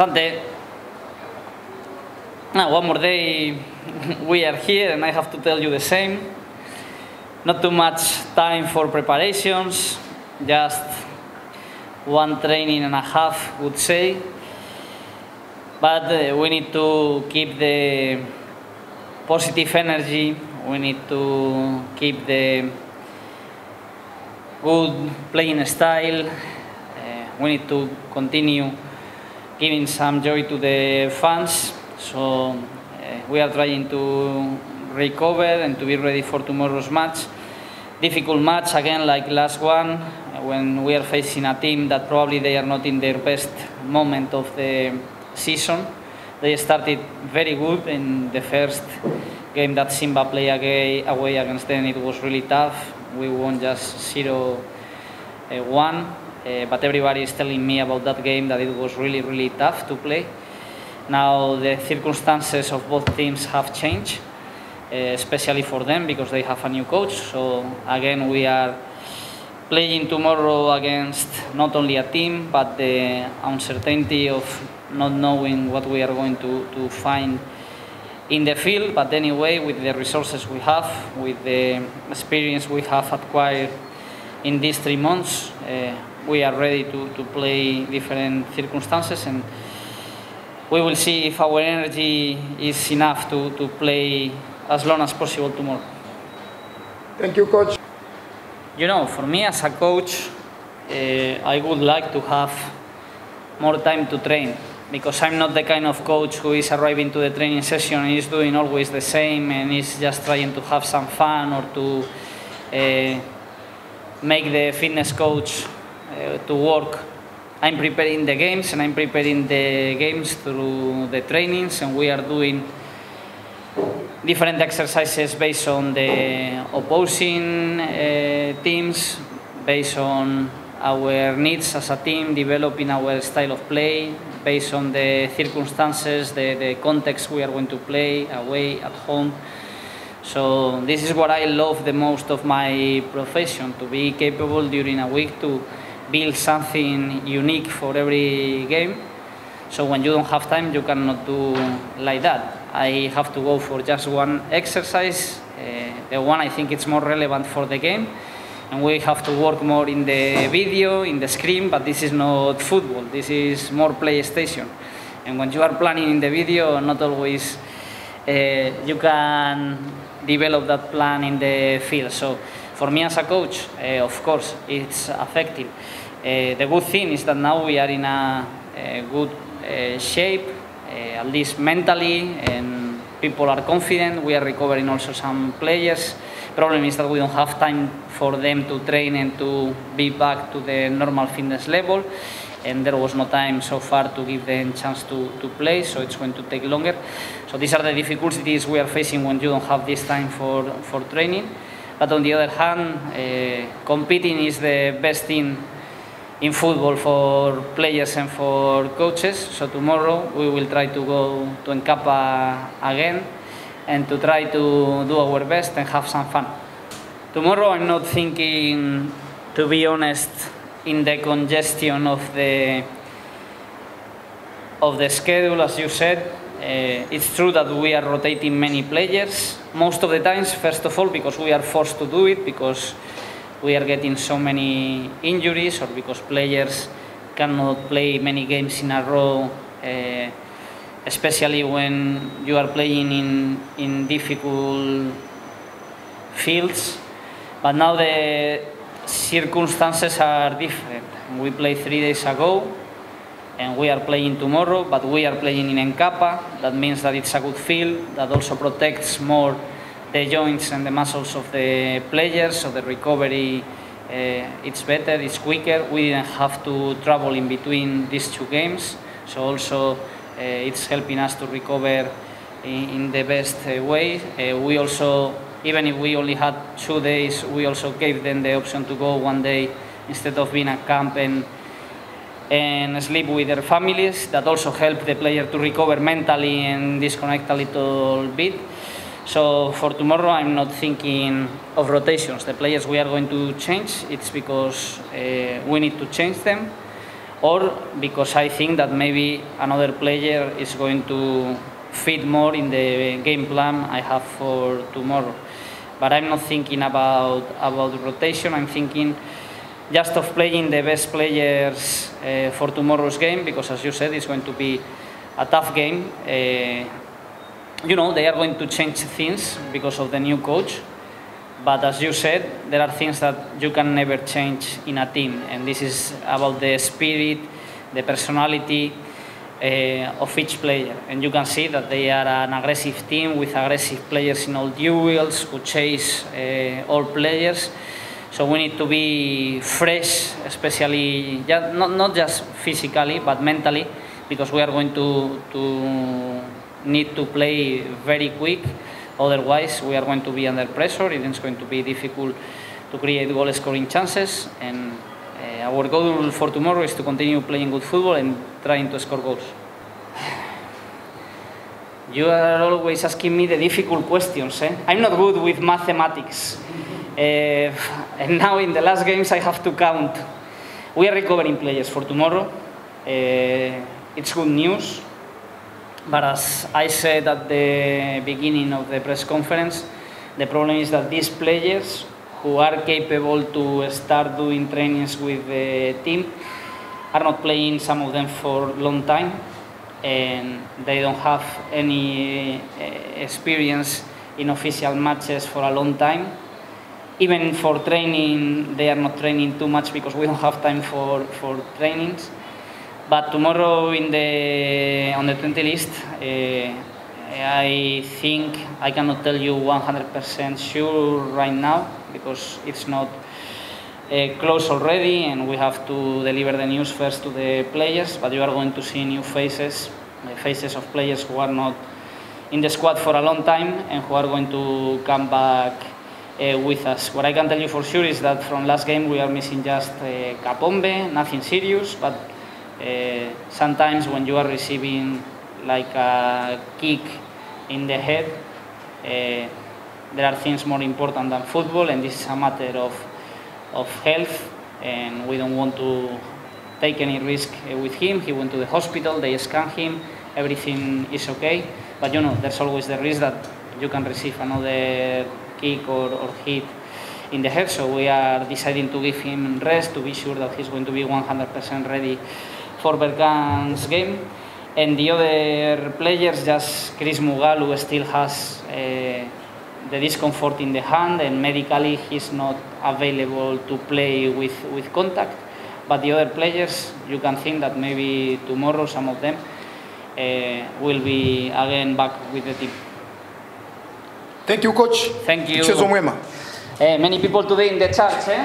Now one more day we are here and I have to tell you the same. Not too much time for preparations, just one training and a half, would say. But uh, we need to keep the positive energy, we need to keep the good playing style, uh, we need to continue giving some joy to the fans. So uh, we are trying to recover and to be ready for tomorrow's match. Difficult match again, like last one, when we are facing a team that probably they are not in their best moment of the season. They started very good in the first game that Simba played away against them. It was really tough. We won just 0 uh, 1. Uh, but everybody is telling me about that game that it was really, really tough to play. Now the circumstances of both teams have changed, uh, especially for them because they have a new coach. So again, we are playing tomorrow against not only a team, but the uncertainty of not knowing what we are going to, to find in the field. But anyway, with the resources we have, with the experience we have acquired in these three months, uh, we are ready to, to play different circumstances and we will see if our energy is enough to, to play as long as possible tomorrow. Thank you, coach. You know, for me as a coach, uh, I would like to have more time to train because I'm not the kind of coach who is arriving to the training session and is doing always the same and is just trying to have some fun or to uh, make the fitness coach uh, to work. I'm preparing the games and I'm preparing the games through the trainings and we are doing different exercises based on the opposing uh, teams, based on our needs as a team, developing our style of play, based on the circumstances, the, the context we are going to play, away, at home. So this is what I love the most of my profession, to be capable during a week to build something unique for every game. So when you don't have time, you cannot do like that. I have to go for just one exercise, uh, the one I think it's more relevant for the game. And we have to work more in the video, in the screen, but this is not football, this is more PlayStation. And when you are planning in the video, not always uh, you can develop that plan in the field. So for me as a coach, uh, of course, it's effective. Uh, the good thing is that now we are in a, a good uh, shape, at least mentally, and people are confident. We are recovering also some players. Problem is that we don't have time for them to train and to be back to the normal fitness level and there was no time so far to give them chance to, to play, so it's going to take longer. So these are the difficulties we are facing when you don't have this time for, for training. But on the other hand, competing is the best thing in football for players and for coaches. So tomorrow we will try to go to Mkapa again and to try to do our best and have some fun. Tomorrow I'm not thinking, to be honest, in the congestion of the of the schedule, as you said. Uh, it's true that we are rotating many players most of the times. First of all, because we are forced to do it because we are getting so many injuries, or because players cannot play many games in a row. Uh, especially when you are playing in in difficult fields. But now the circumstances are different. We played three days ago and we are playing tomorrow, but we are playing in Mkapa. That means that it's a good field that also protects more the joints and the muscles of the players, so the recovery uh, it's better, it's quicker. We didn't have to travel in between these two games, so also uh, it's helping us to recover in, in the best uh, way. Uh, we also even if we only had two days, we also gave them the option to go one day instead of being at camp and, and sleep with their families. That also helped the player to recover mentally and disconnect a little bit. So for tomorrow, I'm not thinking of rotations. The players we are going to change, it's because uh, we need to change them. or because I think that maybe another player is going to fit more in the game plan I have for tomorrow. But I'm not thinking about about rotation. I'm thinking just of playing the best players uh, for tomorrow's game because, as you said, it's going to be a tough game. Uh, you know, they are going to change things because of the new coach. But as you said, there are things that you can never change in a team, and this is about the spirit, the personality uh, of each player. And you can see that they are an aggressive team with aggressive players in all duels who chase uh, all players. So we need to be fresh, especially just, not, not just physically but mentally, because we are going to, to need to play very quick. Otherwise, we are going to be under pressure. It is going to be difficult to create goal scoring chances. And uh, our goal for tomorrow is to continue playing good football and trying to score goals. You are always asking me the difficult questions. Eh? I'm not good with mathematics. Uh, and now in the last games I have to count. We are recovering players for tomorrow. Uh, it's good news. But as I said at the beginning of the press conference, the problem is that these players who are capable to start doing trainings with the team are not playing some of them for a long time and they don't have any uh, experience in official matches for a long time. Even for training, they are not training too much because we don't have time for, for trainings. But tomorrow in the, on the 20 list, uh, I think I cannot tell you 100% sure right now because it's not uh, close already and we have to deliver the news first to the players but you are going to see new faces faces of players who are not in the squad for a long time and who are going to come back with us. What I can tell you for sure is that from last game we are missing just uh, Kapombe, nothing serious, but uh, sometimes when you are receiving like a kick in the head, uh, there are things more important than football and this is a matter of of health and we don't want to take any risk with him. He went to the hospital, they scanned him, everything is okay. But you know, there's always the risk that you can receive another kick or, or hit in the head. So we are deciding to give him rest to be sure that he's going to be 100% ready for Berkane's game. And the other players, just Chris Mugalu still has uh, the discomfort in the hand and medically he's not available to play with, with contact. But the other players, you can think that maybe tomorrow some of them uh, will be again back with the team. Thank you, coach. Thank you. Mchezo mwema. Uh, many people today in the church, eh?